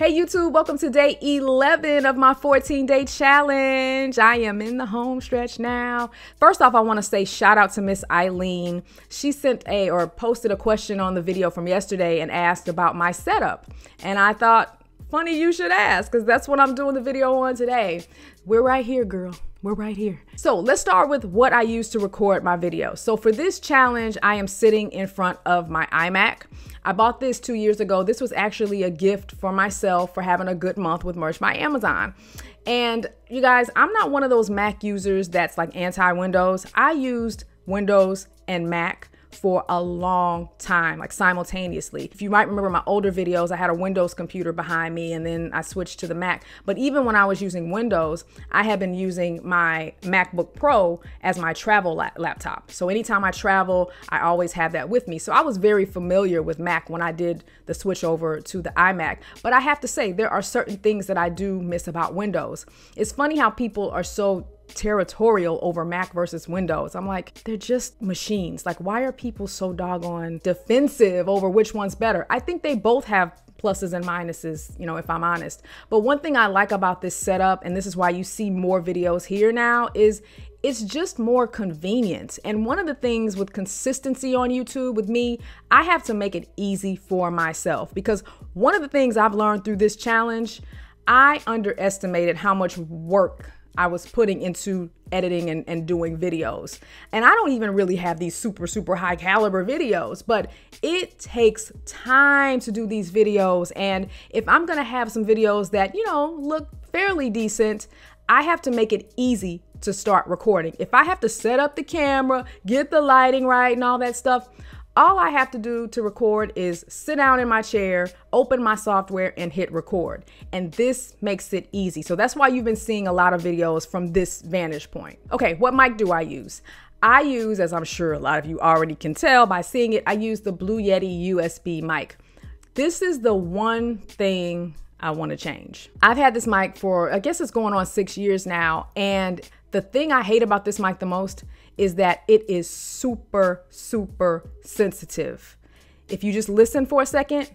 Hey YouTube, welcome to day 11 of my 14 day challenge. I am in the home stretch now. First off, I want to say shout out to Miss Eileen. She sent a or posted a question on the video from yesterday and asked about my setup. And I thought, funny you should ask because that's what I'm doing the video on today. We're right here, girl. We're right here. So let's start with what I use to record my video. So for this challenge, I am sitting in front of my iMac. I bought this two years ago. This was actually a gift for myself for having a good month with Merch by Amazon. And you guys, I'm not one of those Mac users that's like anti Windows. I used Windows and Mac for a long time, like simultaneously. If you might remember my older videos, I had a Windows computer behind me and then I switched to the Mac. But even when I was using Windows, I had been using my MacBook Pro as my travel la laptop. So anytime I travel, I always have that with me. So I was very familiar with Mac when I did the switch over to the iMac. But I have to say, there are certain things that I do miss about Windows. It's funny how people are so territorial over Mac versus Windows. I'm like, they're just machines. Like, why are people so doggone defensive over which one's better? I think they both have pluses and minuses, you know, if I'm honest. But one thing I like about this setup, and this is why you see more videos here now, is it's just more convenient. And one of the things with consistency on YouTube with me, I have to make it easy for myself because one of the things I've learned through this challenge, I underestimated how much work I was putting into editing and, and doing videos. And I don't even really have these super, super high caliber videos, but it takes time to do these videos. And if I'm gonna have some videos that, you know, look fairly decent, I have to make it easy to start recording. If I have to set up the camera, get the lighting right, and all that stuff, all I have to do to record is sit down in my chair, open my software, and hit record. And this makes it easy. So that's why you've been seeing a lot of videos from this vantage point. Okay, what mic do I use? I use, as I'm sure a lot of you already can tell by seeing it, I use the Blue Yeti USB mic. This is the one thing I want to change. I've had this mic for, I guess it's going on six years now. And the thing I hate about this mic the most is that it is super, super sensitive. If you just listen for a second,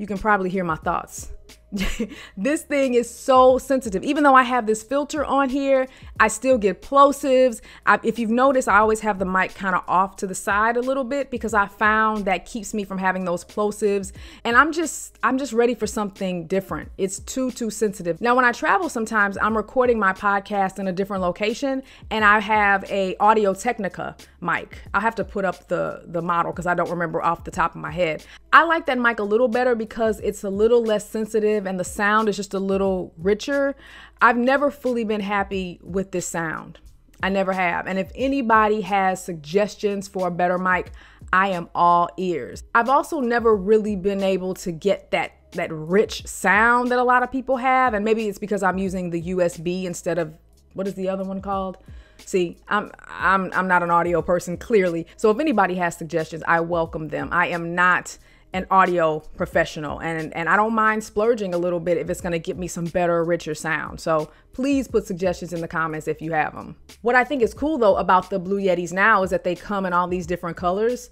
you can probably hear my thoughts. this thing is so sensitive. Even though I have this filter on here, I still get plosives. I, if you've noticed, I always have the mic kind of off to the side a little bit because I found that keeps me from having those plosives. And I'm just, I'm just ready for something different. It's too, too sensitive. Now, when I travel, sometimes I'm recording my podcast in a different location and I have a Audio Technica mic. I'll have to put up the, the model because I don't remember off the top of my head. I like that mic a little better because it's a little less sensitive and the sound is just a little richer. I've never fully been happy with this sound. I never have. And if anybody has suggestions for a better mic, I am all ears. I've also never really been able to get that that rich sound that a lot of people have and maybe it's because I'm using the USB instead of what is the other one called? See, I'm I'm I'm not an audio person clearly. So if anybody has suggestions, I welcome them. I am not an audio professional and and I don't mind splurging a little bit if it's going to get me some better richer sound. So please put suggestions in the comments if you have them. What I think is cool though about the Blue Yetis now is that they come in all these different colors.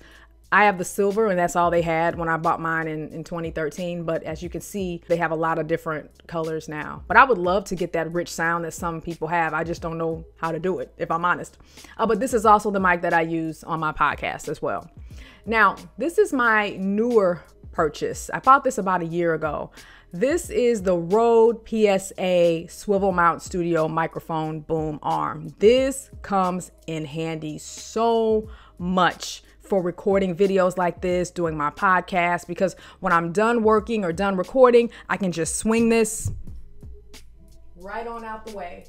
I have the silver and that's all they had when I bought mine in, in 2013. But as you can see, they have a lot of different colors now. But I would love to get that rich sound that some people have. I just don't know how to do it, if I'm honest. Uh, but this is also the mic that I use on my podcast as well. Now, this is my newer purchase. I bought this about a year ago. This is the Rode PSA swivel mount studio microphone boom arm. This comes in handy so much for recording videos like this, doing my podcast, because when I'm done working or done recording, I can just swing this right on out the way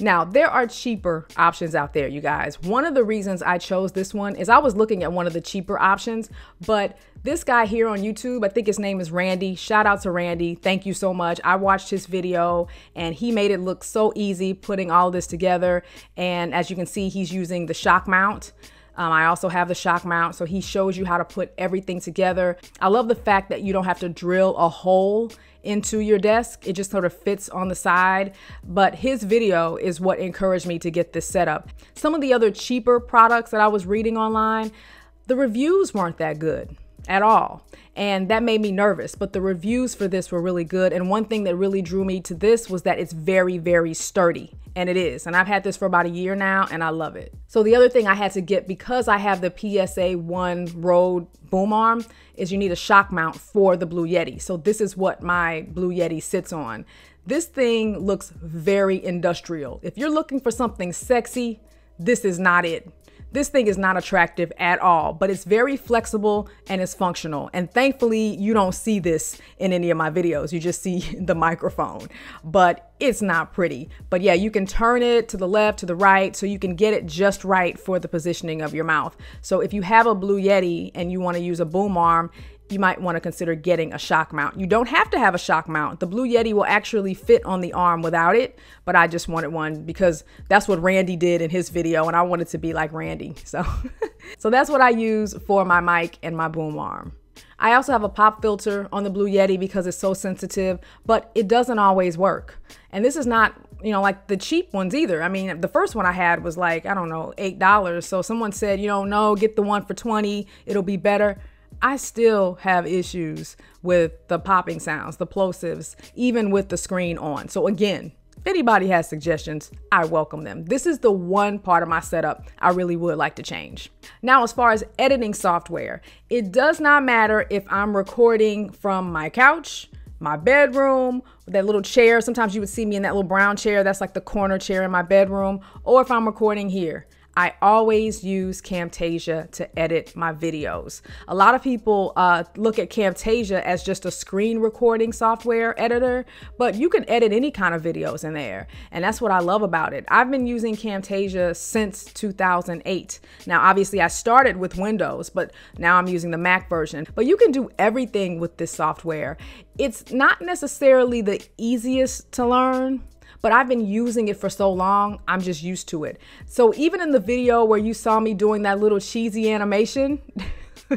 now, there are cheaper options out there, you guys. One of the reasons I chose this one is I was looking at one of the cheaper options, but this guy here on YouTube, I think his name is Randy. Shout out to Randy. Thank you so much. I watched his video and he made it look so easy putting all this together. And as you can see, he's using the shock mount. Um, I also have the shock mount, so he shows you how to put everything together. I love the fact that you don't have to drill a hole into your desk. It just sort of fits on the side. But his video is what encouraged me to get this setup. Some of the other cheaper products that I was reading online, the reviews weren't that good. At all. And that made me nervous, but the reviews for this were really good. And one thing that really drew me to this was that it's very, very sturdy. And it is. And I've had this for about a year now and I love it. So the other thing I had to get because I have the PSA 1 Rode boom arm is you need a shock mount for the Blue Yeti. So this is what my Blue Yeti sits on. This thing looks very industrial. If you're looking for something sexy, this is not it. This thing is not attractive at all, but it's very flexible and it's functional. And thankfully, you don't see this in any of my videos. You just see the microphone, but it's not pretty. But yeah, you can turn it to the left, to the right, so you can get it just right for the positioning of your mouth. So if you have a Blue Yeti and you want to use a boom arm, you might want to consider getting a shock mount. You don't have to have a shock mount. The Blue Yeti will actually fit on the arm without it, but I just wanted one because that's what Randy did in his video and I wanted to be like Randy. So so that's what I use for my mic and my boom arm. I also have a pop filter on the Blue Yeti because it's so sensitive, but it doesn't always work. And this is not you know, like the cheap ones either. I mean, the first one I had was like, I don't know, $8. So someone said, you know, no, get the one for 20, it'll be better. I still have issues with the popping sounds, the plosives, even with the screen on. So again, if anybody has suggestions, I welcome them. This is the one part of my setup I really would like to change. Now, as far as editing software, it does not matter if I'm recording from my couch, my bedroom, that little chair. Sometimes you would see me in that little brown chair. That's like the corner chair in my bedroom. Or if I'm recording here. I always use Camtasia to edit my videos. A lot of people uh, look at Camtasia as just a screen recording software editor, but you can edit any kind of videos in there. And that's what I love about it. I've been using Camtasia since 2008. Now, obviously, I started with Windows, but now I'm using the Mac version. But you can do everything with this software. It's not necessarily the easiest to learn but I've been using it for so long, I'm just used to it. So even in the video where you saw me doing that little cheesy animation,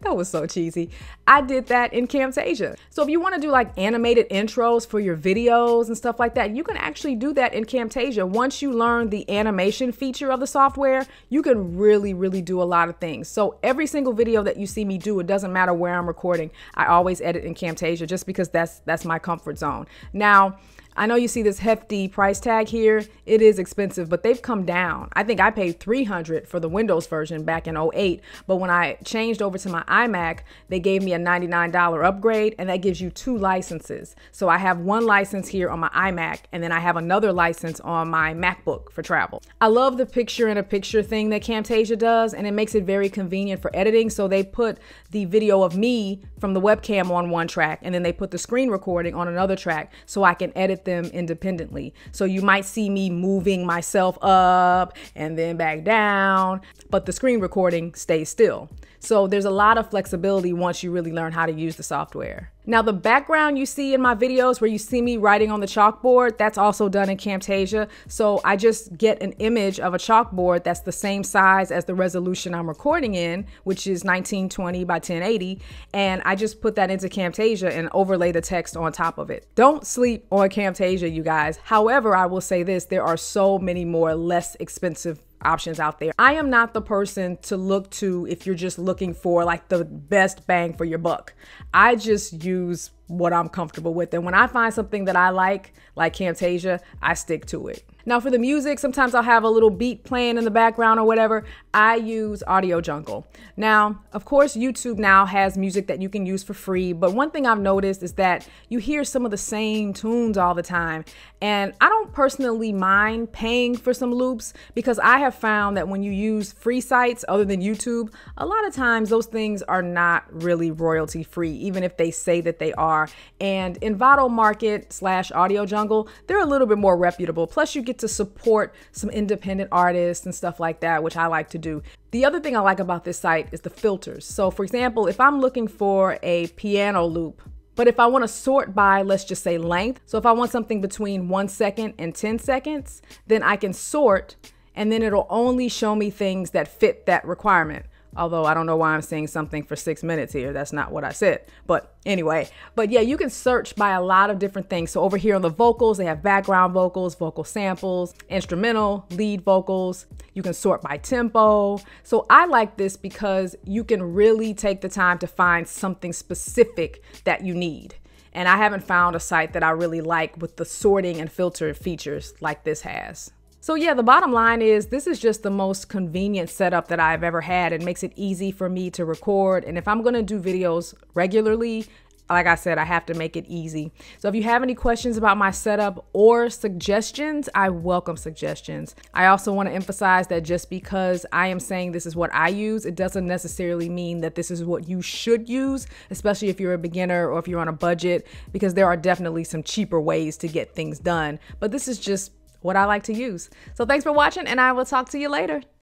that was so cheesy. I did that in Camtasia. So if you want to do like animated intros for your videos and stuff like that, you can actually do that in Camtasia. Once you learn the animation feature of the software, you can really, really do a lot of things. So every single video that you see me do, it doesn't matter where I'm recording, I always edit in Camtasia just because that's that's my comfort zone. Now, I know you see this hefty price tag here. It is expensive, but they've come down. I think I paid 300 for the Windows version back in 08, but when I changed over to my iMac, they gave me a $99 upgrade and that gives you two licenses. So I have one license here on my iMac and then I have another license on my MacBook for travel. I love the picture in a picture thing that Camtasia does and it makes it very convenient for editing. So they put the video of me from the webcam on one track and then they put the screen recording on another track so I can edit them independently. So you might see me moving myself up and then back down, but the screen recording stays still. So there's a lot of flexibility once you really learn how to use the software. Now the background you see in my videos where you see me writing on the chalkboard, that's also done in Camtasia. So I just get an image of a chalkboard that's the same size as the resolution I'm recording in, which is 1920 by 1080. And I just put that into Camtasia and overlay the text on top of it. Don't sleep on Camtasia, you guys. However, I will say this, there are so many more less expensive options out there. I am not the person to look to if you're just looking for like the best bang for your buck. I just use what I'm comfortable with. And when I find something that I like, like Camtasia, I stick to it. Now for the music, sometimes I'll have a little beat playing in the background or whatever. I use Audio Jungle. Now, of course, YouTube now has music that you can use for free, but one thing I've noticed is that you hear some of the same tunes all the time. And I don't personally mind paying for some loops because I have found that when you use free sites other than YouTube, a lot of times those things are not really royalty free, even if they say that they are. And Envato Market slash Audio Jungle, they're a little bit more reputable. Plus, you get to support some independent artists and stuff like that, which I like to do. The other thing I like about this site is the filters. So, for example, if I'm looking for a piano loop, but if I want to sort by, let's just say length, so if I want something between one second and 10 seconds, then I can sort and then it'll only show me things that fit that requirement. Although I don't know why I'm saying something for six minutes here. That's not what I said. But anyway, but yeah, you can search by a lot of different things. So over here on the vocals, they have background vocals, vocal samples, instrumental, lead vocals. You can sort by tempo. So I like this because you can really take the time to find something specific that you need. And I haven't found a site that I really like with the sorting and filter features like this has. So yeah, the bottom line is this is just the most convenient setup that I've ever had. It makes it easy for me to record. And if I'm gonna do videos regularly, like I said, I have to make it easy. So if you have any questions about my setup or suggestions, I welcome suggestions. I also want to emphasize that just because I am saying this is what I use, it doesn't necessarily mean that this is what you should use, especially if you're a beginner or if you're on a budget, because there are definitely some cheaper ways to get things done. But this is just what I like to use. So thanks for watching, and I will talk to you later.